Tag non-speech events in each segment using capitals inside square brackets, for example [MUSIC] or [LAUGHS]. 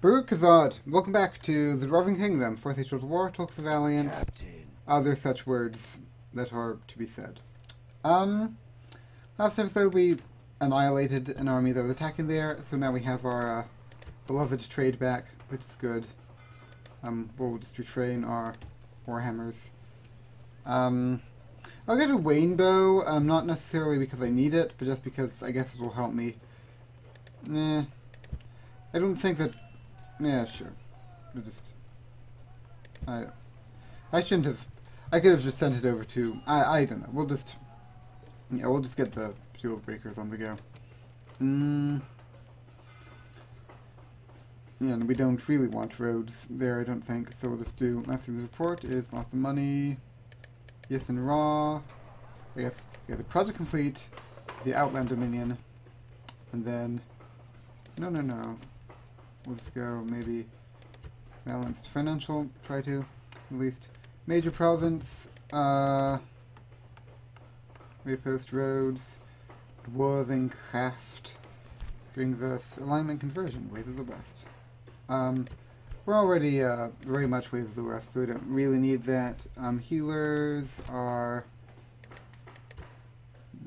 Baruk Khazâd, welcome back to the Dwarven Kingdom, Fourth Age Total War, Tulkas the Valiant, Captain. other such words that are to be said. Um, last episode we annihilated an army that was attacking there, so now we have our uh, beloved trade back, which is good. Um, we'll just retrain our warhammers. Um, I'll get a Wayne bow, um, not necessarily because I need it, but just because I guess it will help me. Nah, I don't think that. Yeah, sure. We'll just. I. I shouldn't have. I could have just sent it over to. I. I don't know. We'll just. Yeah, we'll just get the shield breakers on the go. Mm. Yeah, and we don't really want roads there, I don't think. So we'll just do. Last thing the report is lots of money. Yes, and raw. I guess. Yeah, the project complete. The Outland Dominion. And then. No, no, no. Just go maybe balanced financial. Try to at least major province. Uh, repost roads. Dwarven craft brings us alignment conversion. Ways of the West. Um, we're already uh, very much Ways of the West, so we don't really need that. Um, healers are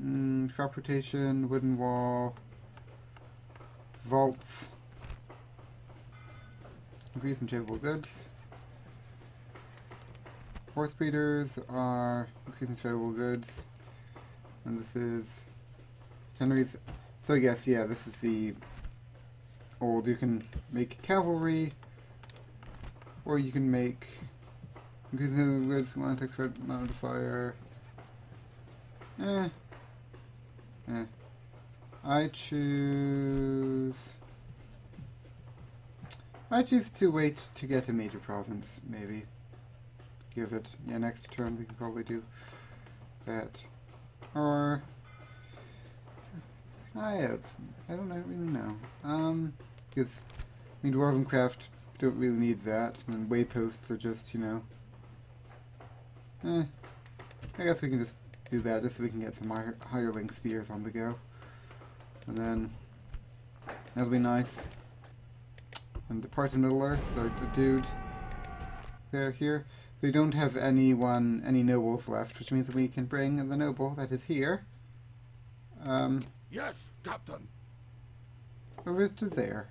mm, rotation, wooden wall, vaults. Increase in tradable goods. Horse breeders are increasing tradable goods. And this is Henry's. So yes, yeah, this is the old. You can make cavalry, or you can make increasing tradable goods. One expert modifier. Eh. Eh. I choose. I choose to wait to get a major province, maybe. Give it, yeah, next turn we can probably do that. Or, I have, I don't really know. Um, because, I mean, Dwarven Craft don't really need that, and then wayposts are just, you know, eh, I guess we can just do that just so we can get some higher, hireling spears on the go. And then, that'll be nice. And depart to Middle Earth, the, the dude there here. They don't have anyone, any nobles left, which means that we can bring the noble that is here. Um, Yes, Captain. over to there.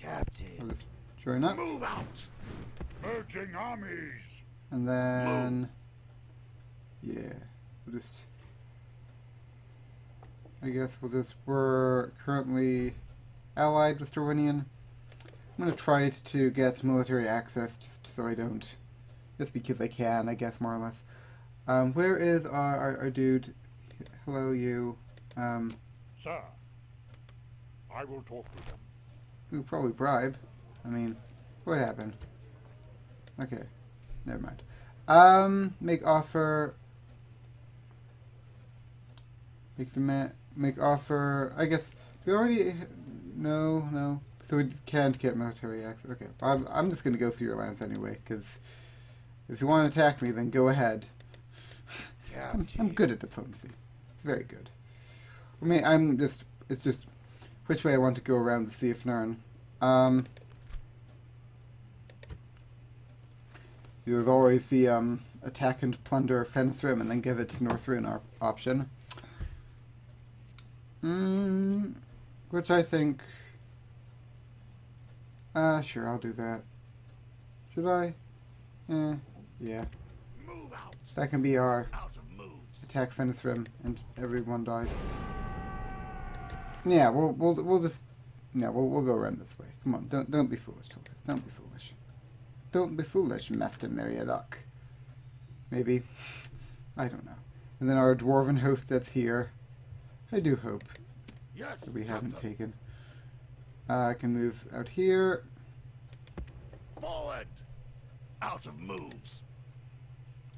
Captain. I'll just join up, Move out. Merging armies. and then, yeah, we'll just. I guess we'll just. We're currently allied with Darwinian. I'm gonna try to get military access just so I don't, just because I can, I guess more or less. Um, where is our, our, our dude? Hello, you. Um, Sir, I will talk to them. we could probably bribe. I mean, what happened? Okay, never mind. Um, make offer. Make demand. Make offer. I guess we already. No, no. So we can't get military access. Okay, I'm, I'm just gonna go through your lands anyway, because if you want to attack me, then go ahead. [LAUGHS] I'm, I'm good at diplomacy. Very good. I mean, I'm just. It's just which way I want to go around the Sea of Nern. Um, there's always the um, attack and plunder Fenthrim and then give it to Northrune op- option. Mm, which I think. Uh, sure, I'll do that. Should I? Eh, yeah. Move out. That can be our Out of moves. attack Fenithrim and everyone dies. Yeah, we'll we'll we'll just yeah we'll we'll go around this way. Come on, don't don't be foolish, Tulkas. Don't be foolish. Don't be foolish, Master Meriadoc. Maybe. I don't know. And then our dwarven host that's here. I do hope Yes, that we haven't Captain. taken. Uh, I can move out here. Forward. Out of moves.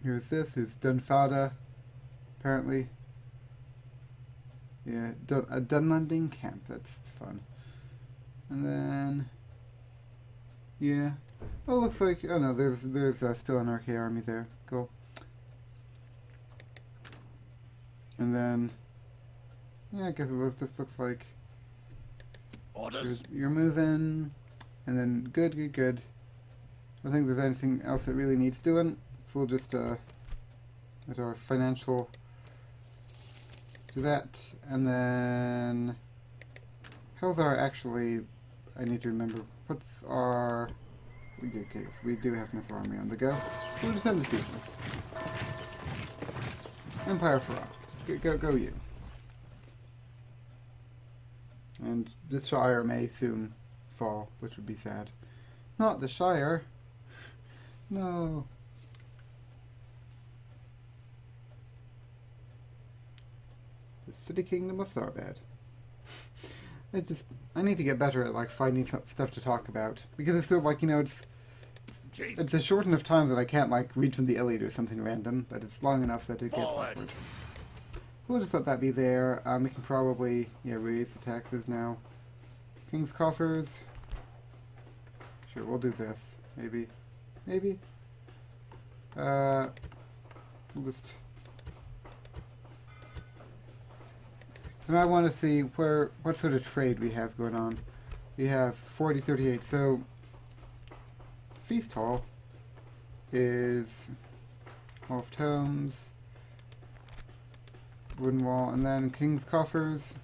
Here's this. Who's Dunfada, apparently. Yeah, Dun- a Dunlanding camp. That's fun. And then, yeah. Oh, looks like oh no, there's there's uh, still an RK army there. Cool. And then, yeah, I guess it just looks like You're, Orders. you're moving, and then good, good, good. I don't think there's anything else that really needs doing, so we'll just uh, let our financial do that, and then how's our actually? I need to remember what's our. We get so we do have Myth Army on the go. We'll just send the season. Empire for all. Go, go, go you. And the Shire may soon fall, which would be sad. Not the Shire. No. The City Kingdom of Tharbad. I just, I need to get better at like finding stuff to talk about because it's sort of like you know it's it's a short enough time that I can't like read from the Iliad or something random, but it's long enough that it gets awkward. We'll just let that be there. Um, we can probably yeah raise the taxes now. King's coffers. Sure, we'll do this. Maybe, maybe. Uh, we'll just. So now I want to see where what sort of trade we have going on. We have 40, 38. So Feast Hall is Hall of Tomes, Wooden Wall, and then King's Coffers.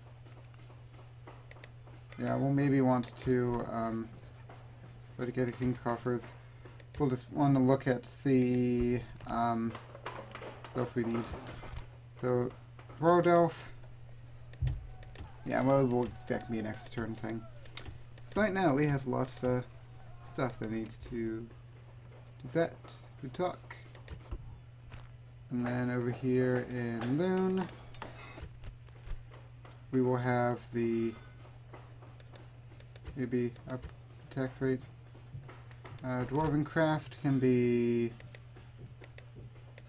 Yeah, we'll maybe want to um, go to get a King's Coffers. We'll just want to look at see um, what else we need. So, Road Elf. Yeah, well, we'll can be an extra turn thing. So right now we have lots of stuff that needs to do that. We talk. And then over here in Loon, we will have the maybe up tax rate. Uh, Dwarven craft can be.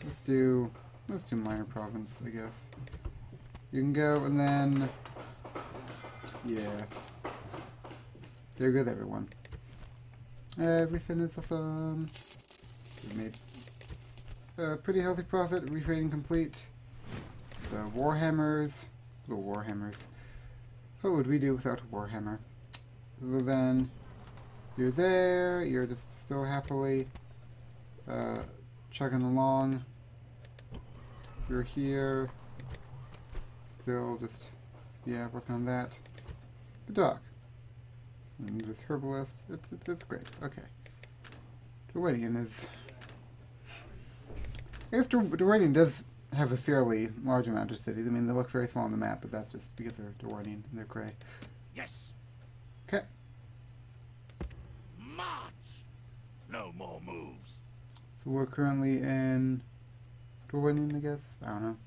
Let's do. Let's do minor province, I guess. You can go and then. Yeah. They're good, everyone. Everything is awesome. We made a pretty healthy profit. Refrating complete. The Warhammers. Little Warhammers. What would we do without a Warhammer? Other than you're there, you're just still happily uh, chugging along. You're here. Still just, yeah, working on that. Good dog. And this herbalist, it's, it's, it's great. Okay. Dwayne is. I guess Dwayne does have a fairly large amount of cities. I mean, they look very small on the map, but that's just because they're Dwayne and they're gray. Yes. Okay. March. No more moves. So we're currently in Dwayne, I guess. I don't know.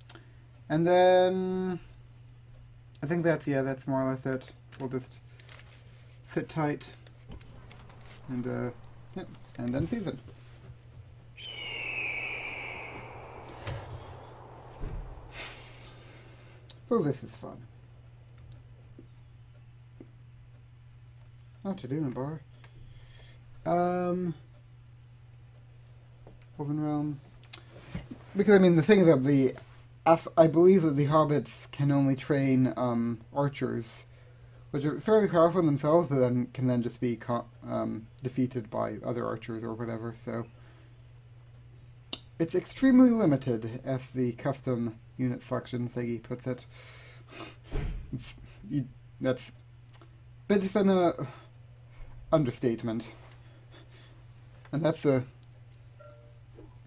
And then I think that's yeah, that's more or less it. We'll just sit tight and uh, yep, and then season. So this is fun. What to do in bar? Um, Woven Realm. Because I mean, the thing is that the, I believe that the hobbits can only train um, archers, which are fairly powerful themselves, but then can then just be um, defeated by other archers or whatever. So it's extremely limited, as the custom unit selection thingy puts it. You, that's bit of an uh, understatement, and that's a.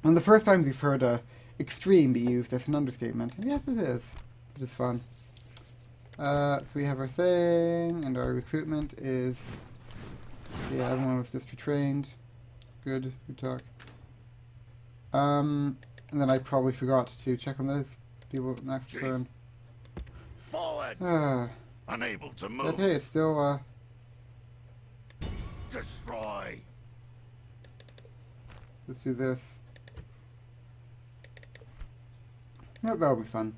And the first times you've heard uh, extreme be used as an understatement, and yes, it is, which is fun. Uh, so we have our thing, and our recruitment is. Yeah, everyone was just retrained. Good, good talk. Um, and then I probably forgot to check on people next Chief. turn. Forward. Ah, Unable to move. but hey, it's still, uh, Destroy. let's do this. Yep, that'll be fun.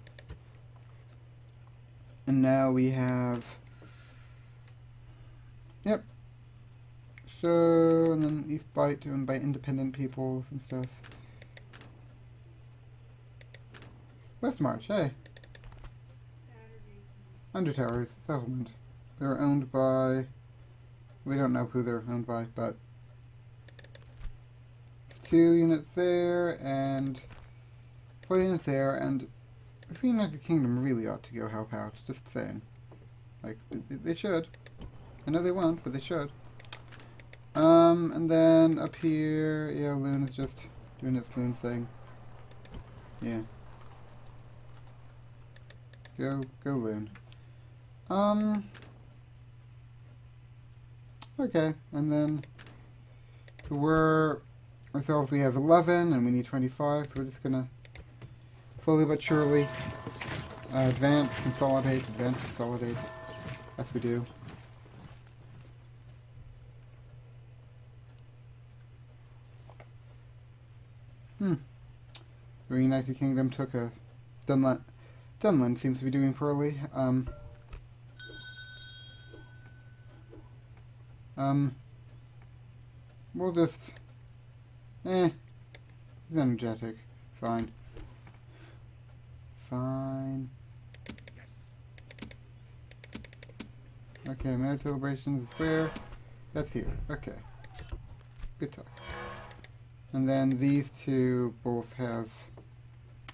And now we have. Yep. So, and then East Bite owned by independent peoples and stuff. West March, hey. Undertowers, settlement. they're owned by. We don't know who they're owned by, but it's two units there and four units there, and If the United Kingdom really ought to go help out. Just saying, like they, they should. I know they won't, but they should. Um, and then up here, yeah, Loon is just doing its Loon thing. Yeah. Go, go Loon. Um. Okay, and then so we're ourselves we have 11 and we need 25, so we're just gonna slowly but surely uh, advance, consolidate, advance, consolidate, as we do. Hmm. The United Kingdom took a Dunlend. Dunlend seems to be doing poorly. Um. Um. We'll just. Eh. He's energetic. Fine. Fine. Okay, marriage celebrations is where? That's here. Okay. Good talk. And then these two both have...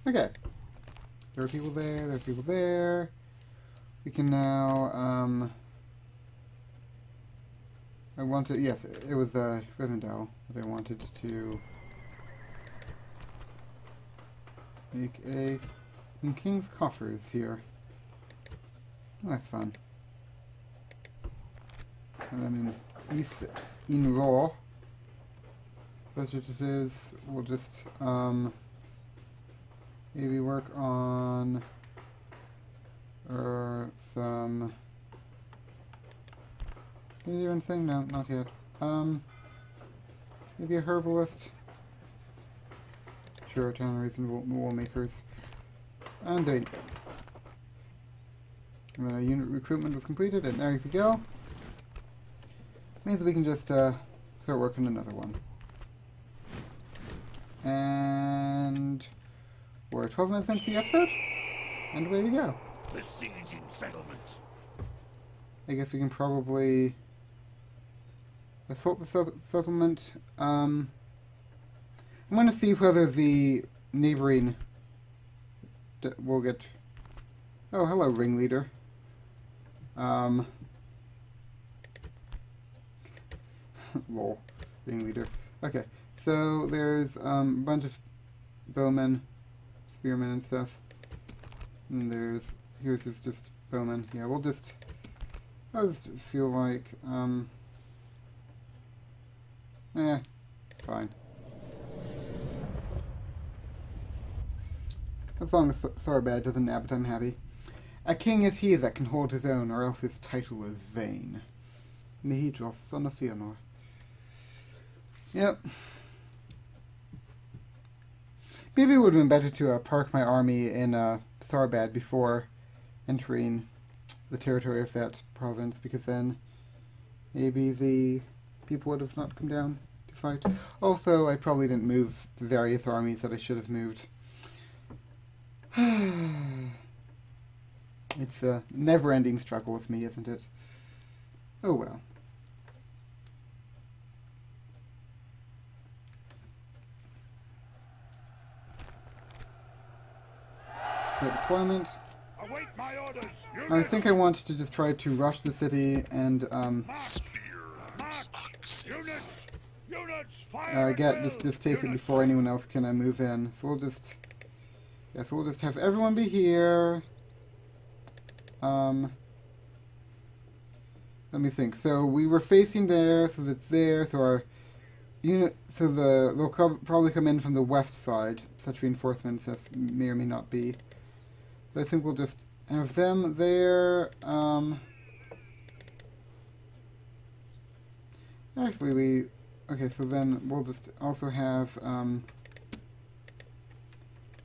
Okay. There are people there, there are people there. We can now, um... I wanted, yes, it was, uh, Rivendell that I wanted to make a in King's Coffers here. That's fun. And then in East in Raw budget it is, we'll just um, maybe work on or some can you do anything? No, not yet. Um maybe a herbalist. Sure, and wool, wool makers. And there you go. And then our unit recruitment was completed, and there you go. Means that we can just uh, start working another one. And we're 12 minutes into the episode, and away we go. The siege in settlement. I guess we can probably assault the settlement. Um, I'm going to see whether the neighboring d- will get. Oh, hello, ringleader. Um, [LAUGHS] lol, ringleader. Okay, so there's um, a bunch of bowmen, spearmen, and stuff. And there's here's is just bowmen. Yeah, we'll just. I just feel like um. Eh, fine. As long as Tharbad doesn't nab it, I'm happy. A king is he that can hold his own, or else his title is vain. Maedhros, son of Fëanor. Yep. Maybe it would have been better to uh, park my army in uh, Tharbad before entering the territory of that province, because then maybe the people would have not come down to fight. Also, I probably didn't move various armies that I should have moved. [SIGHS] it's a never-ending struggle with me, isn't it? Oh well. So deployment. Await my orders. I think I want to just try to rush the city and um, March. March. Units. Units. Uh, get just just take it before anyone else can uh, move in. So we'll just yeah, so we'll just have everyone be here. Um, let me think. So we were facing there, so that's there. So our unit, so the they'll co- probably come in from the west side. Such reinforcements as may or may not be. I think we'll just have them there. Um, actually, we okay. So then we'll just also have um,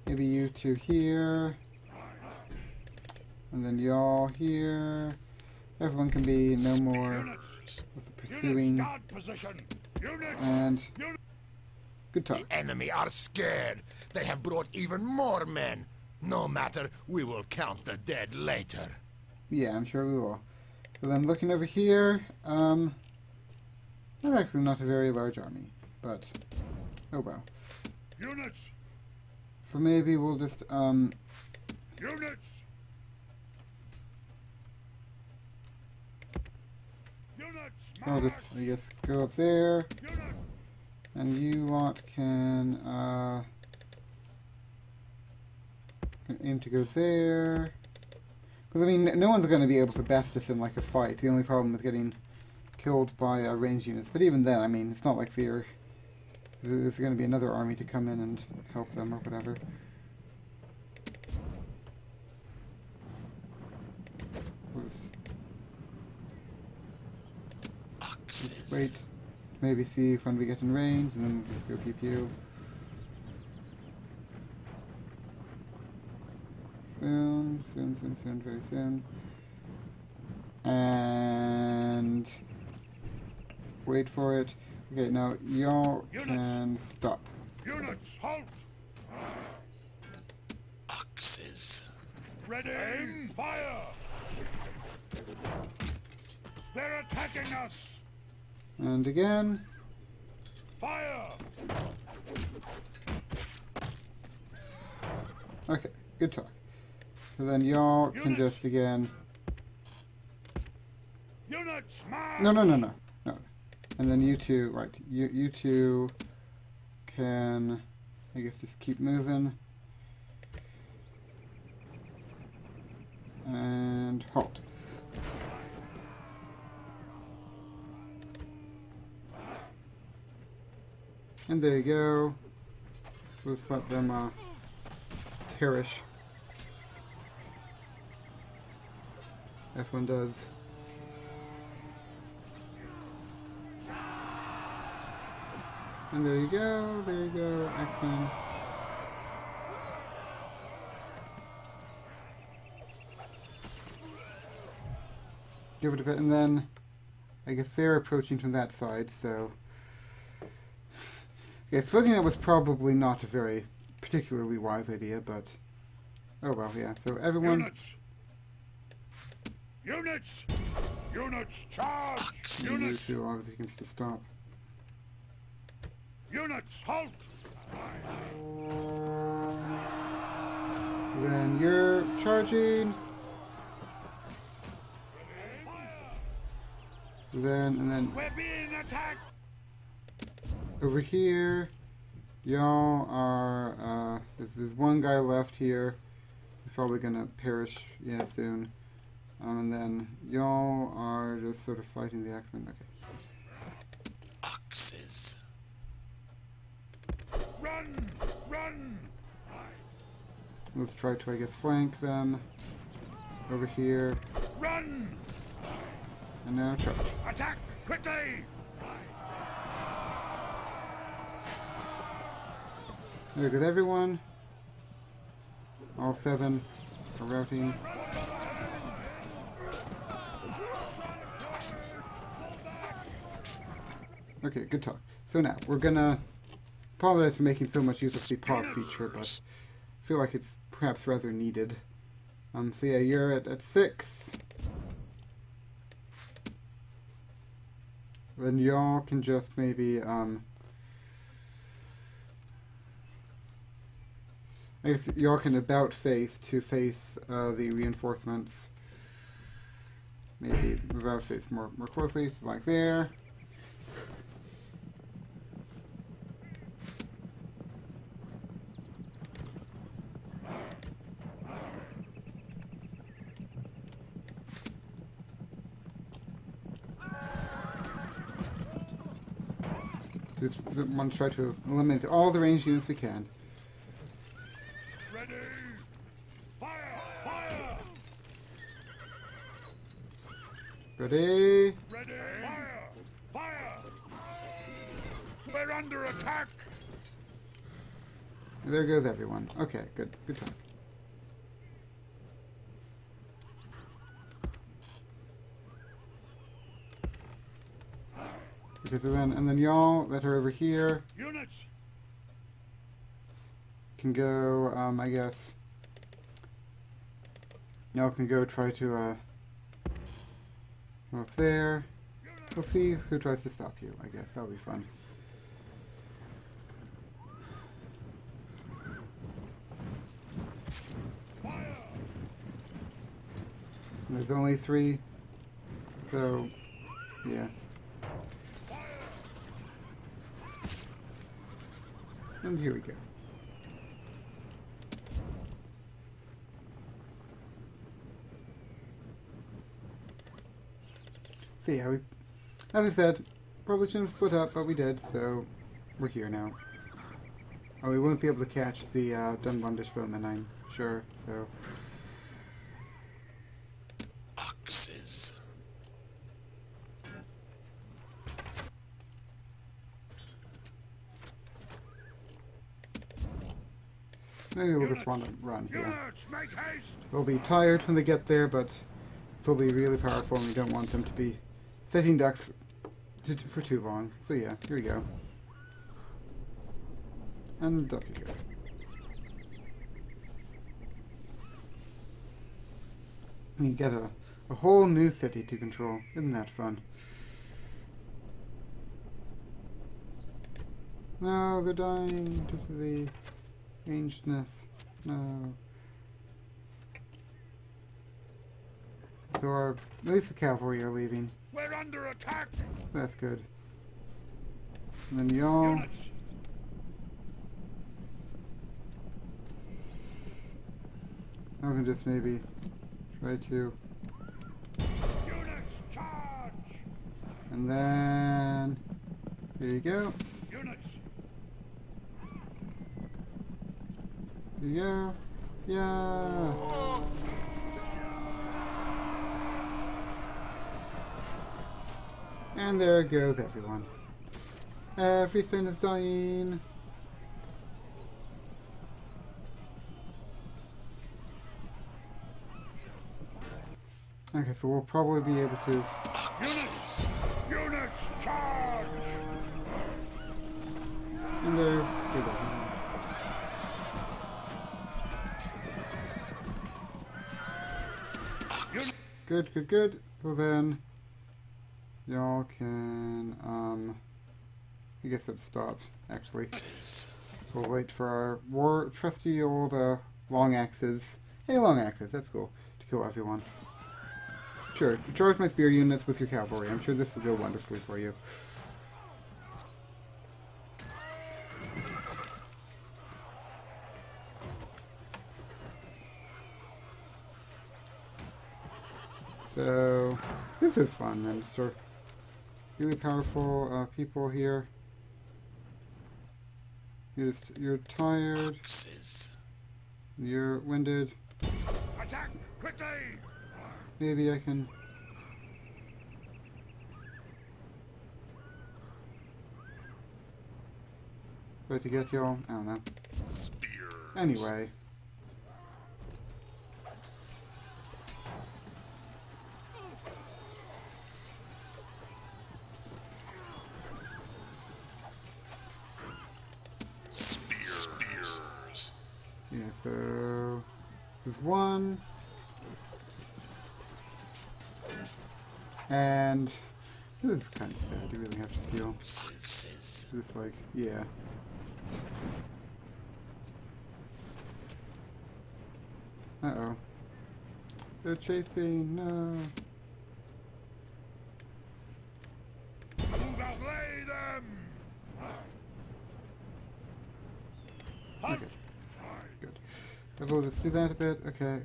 maybe you two here, and then y'all here. Everyone can be no more Units. with the pursuing Units. Guard position. Units. and good talk. The enemy are scared. They have brought even more men. No matter, we will count the dead later. Yeah, I'm sure we will. So then looking over here, um, that's actually not a very large army, but oh well. Units! So maybe we'll just um, Units! Units! I'll just I guess go up there, Units! and you lot can uh, can aim to go there. Because I mean, no one's going to be able to best us in like a fight. The only problem is getting killed by uh, ranged units. But even then, I mean, it's not like they're there's going to be another army to come in and help them or whatever. We'll just- just wait, maybe see when we get in range, and then we'll just go pew pew. Soon, soon, soon, soon, very soon. And wait for it. Okay, now y'all can stop. Units! Halt! Oxes. Ready! Aim! Fire! They're attacking us! And again. Fire! Okay, good talk. So then y'all can just again. No, no, no, no, no. And then you two, right? You you two can, I guess, just keep moving. And halt. And there you go. So let's let them uh, perish. As one does. And there you go, there you go, excellent. Give it a bit, and then I guess they're approaching from that side, so. Okay, splitting it was probably not a very particularly wise idea, but. Oh well, yeah, so everyone. Units! Units! Units! Charge! You Units! two obviously can still stop. Units! Halt! Then you're charging. Then and then We're being attacked! over here, y'all are. Uh, there's, there's one guy left here. He's probably gonna perish, yeah, soon. Um, and then y'all are just sort of fighting the axemen. Okay. Oxes. Run! Run! Let's try to, I guess, flank them over here, Run! and now charge. Attack! Quickly! There goes everyone. All seven are routing. Okay, good talk. So now, we're gonna apologize for making so much use of the pause feature, but I feel like it's perhaps rather needed. Um, so yeah, you're at, at six. Then y'all can just maybe, um, I guess y'all can about face to face uh, the reinforcements. Maybe about face more more closely, so like there. Just want to try to eliminate all the ranged units we can. Ready! Fire! Fire! Ready? Ready! Fire! Fire! We're under attack! There goes everyone. Okay, good. Good talk. Okay, so then, and then y'all that are over here Units! can go, um, I guess, y'all can go try to, uh, Come up there. We'll see who tries to stop you, I guess. That'll be fun. There's only three, so yeah. And here we go. So yeah, we, as I said, probably shouldn't have split up, but we did, so we're here now. Oh, we won't be able to catch the uh, Dunlendish Bowman, I'm sure, so... Maybe we'll just want to run here. They'll be tired when they get there, but they'll be really powerful, and we don't want them to be setting ducks to, for too long. So yeah, here we go. And up you go. And you get a, a whole new city to control. Isn't that fun? No, they're dying due to the rangedness. No. So our, at least the cavalry are leaving. We're under attack! That's good. And then y'all. I can just maybe try to. Units, charge! And then. Here you go. Units! Go. Yeah. And there goes everyone. Everything is dying. Okay, so we'll probably be able to. Good, good, good. So then, y'all can, um, I guess it stopped, actually. We'll wait for our war, trusty old, uh, long axes. Hey, long axes, that's cool. To kill everyone. Sure, charge my spear units with your cavalry. I'm sure this will go wonderfully for you. So, this is fun, and sort of really powerful uh, people here. You're just, you're tired, Oxes. you're winded. Attack! Quickly! Maybe I can. Try to get y'all. I don't know. Spears. Anyway. Just like, yeah. Uh oh. They're chasing, no. Slay them! Okay, good. We'll just do that a bit, okay.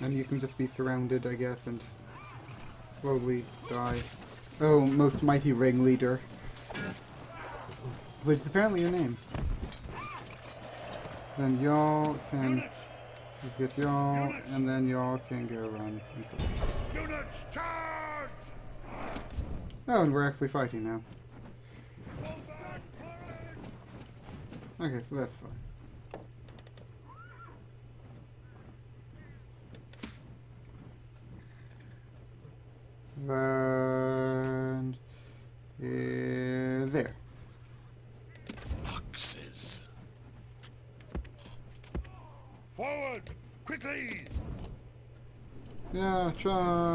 Then you can just be surrounded, I guess, and slowly die. Oh, most mighty ringleader. Which is apparently your name. Then y'all can just get y'all, and then y'all can go run. Units, charge! Oh, and we're actually fighting now. Fall back, clearing! Okay, so that's fine. and uh, there. Boxes. Forward, quickly. Yeah, try.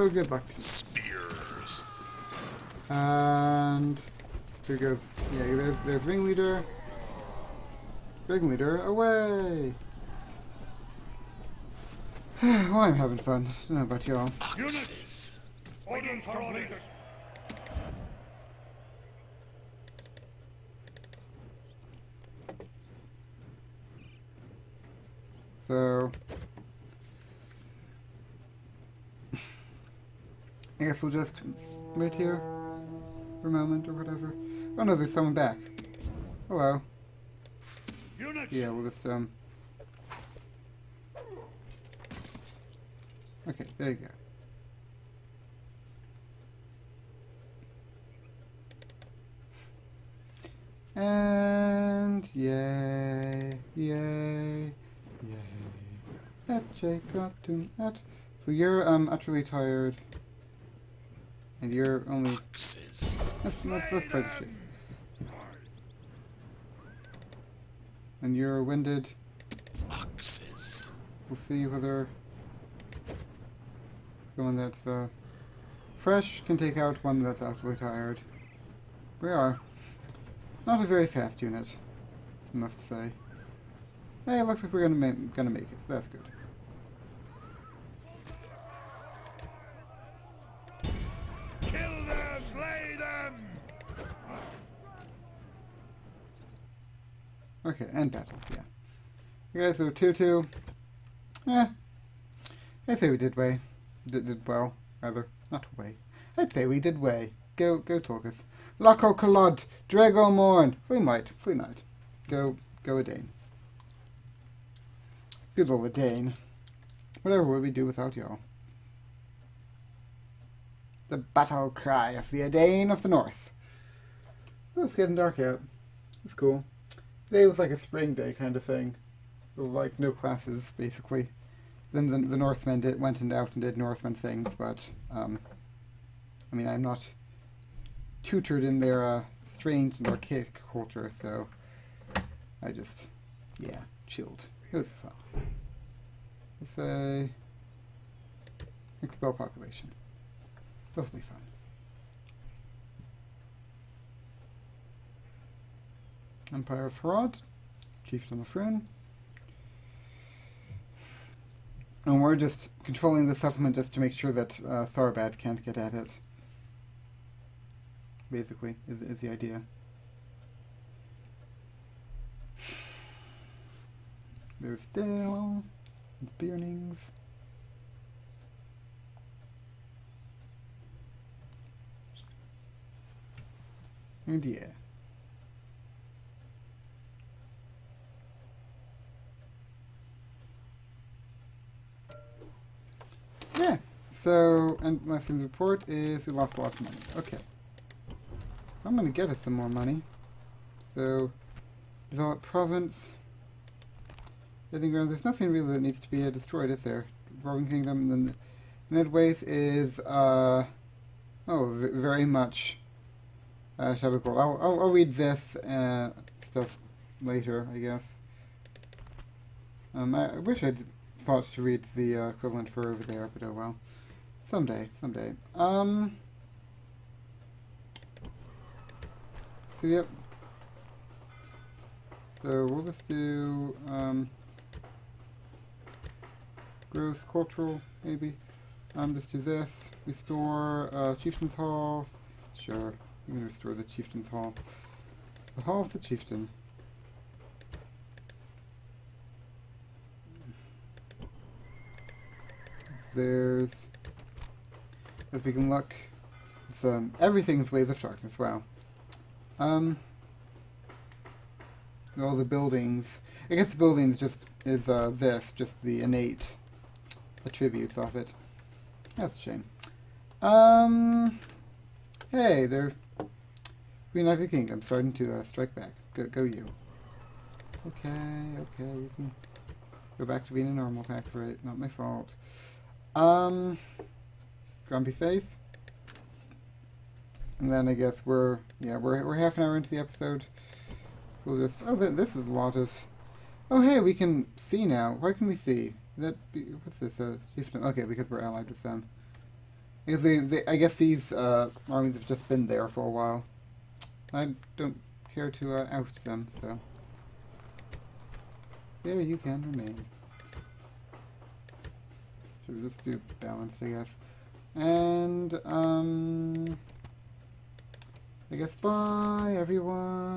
So good luck to you. Spears. And here goes. Yeah, there's there's ringleader. Ringleader away. [SIGHS] well, I'm having fun. Don't know about y'all. Oxes. Orders for orders! So I guess we'll just wait here for a moment or whatever. Oh no, there's someone back. Hello. Units! Yeah, we'll just um. Okay, there you go. And yay, yay, yay. Etche cartoon et. So you're um utterly tired. And you're only let's let's, let's try to chase. And you're winded. Oxes. We'll see whether someone that's uh, fresh can take out one that's actually tired. We are. Not a very fast unit, I must say. Hey, it looks like we're gonna ma- gonna make it. So that's good. Kill them! Slay them! Okay, end battle. Yeah. You guys are two two. Eh. I'd say we did way. Did, did well, rather. Not way. I'd say we did way. Go go Torcus. Lacho Calad, Drego Morn. Free might, free night. Go go Edain. Good old Edain. Whatever would we do without y'all? The battle cry of the Edain of the North. Oh, it's getting dark out. It's cool. Today was like a spring day kind of thing. Like no classes basically. Then the, the Northmen did, went and out and did Northman things, but um, I mean I'm not tutored in their uh, strange and archaic culture, so I just yeah chilled. It was fun. Let's say expel population. This will be fun. Empire of Harad, Chieftain of Rhûn. And we're just controlling the settlement just to make sure that uh, can't get at it. Basically, is, is the idea. There's Dale, Beornings. And yeah. So, and last thing's report is we lost a lot of money. Okay. I'm gonna get us some more money. So, develop province. Getting ground. There's nothing really that needs to be uh, destroyed, is there? Roman Kingdom, and then Nedwaith is, uh, oh, very much, uh, Shabakul. I'll, I'll, I'll read this, uh, stuff later, I guess. Um, I, I wish I'd thought to read the uh, equivalent for over there, but oh well. Someday, someday. Um. So yep. So we'll just do um. Growth cultural maybe. Um, just do this. Restore uh, chieftain's hall. Sure, I'm gonna restore the chieftain's hall. The hall of the chieftain. There's, as we can look, it's, um, everything's Ways of Darkness. Wow. Um, all the buildings. I guess the buildings just is uh, this, just the innate attributes of it. That's a shame. Um, hey, they're United Kingdom starting to uh, strike back. Go, go you. Okay, okay, you can go back to being a normal tax rate. Not my fault. Um, grumpy face. And then I guess we're yeah we're we're half an hour into the episode. We'll just oh this is a lot of oh hey we can see now. Why can we see? That be, what's this? Uh, okay, because we're allied with them. Because they, they I guess these uh, armies have just been there for a while. I don't care to uh, oust them, so there you can remain. Should we just do balanced, I guess. And um. I guess bye everyone.